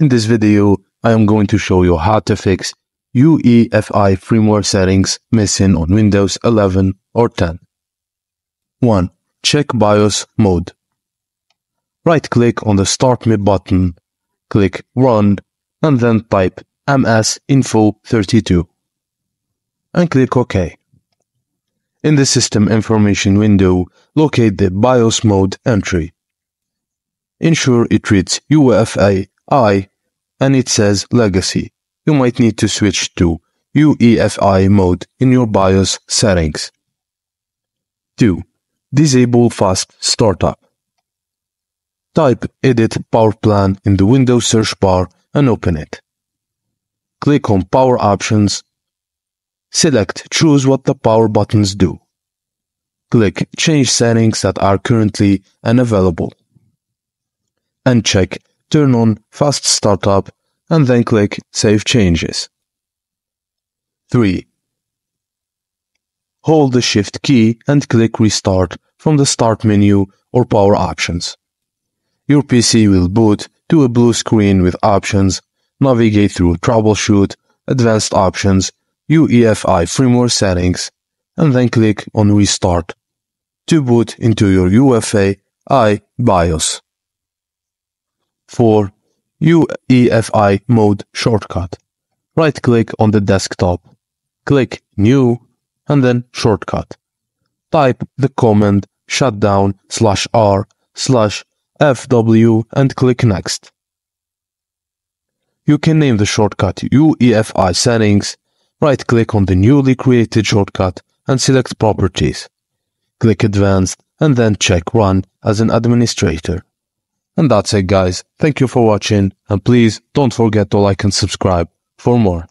In this video, I am going to show you how to fix UEFI firmware settings missing on Windows 11 or 10. 1. Check BIOS mode. Right-click on the Start Me button, click Run, and then type msinfo32 and click OK. In the System Information window, locate the BIOS mode entry. Ensure it reads UEFI I and it says Legacy. You might need to switch to UEFI mode in your BIOS settings. 2. Disable Fast Startup. Type Edit Power Plan in the Windows search bar and open it. Click on Power Options. Select Choose what the power buttons do. Click Change settings that are currently unavailable. And check turn on Fast Startup, and then click Save Changes. 3. Hold the Shift key and click Restart from the Start menu or Power Options. Your PC will boot to a blue screen with options, navigate through Troubleshoot, Advanced Options, UEFI firmware settings, and then click on Restart to boot into your UEFI BIOS. 4. UEFI mode shortcut. Right click on the desktop, click New, and then Shortcut. Type the command shutdown slash R slash FW and click Next. You can name the shortcut UEFI settings, right click on the newly created shortcut and select Properties. Click Advanced and then check Run as an administrator. And that's it guys. Thank you for watching and please don't forget to like and subscribe for more.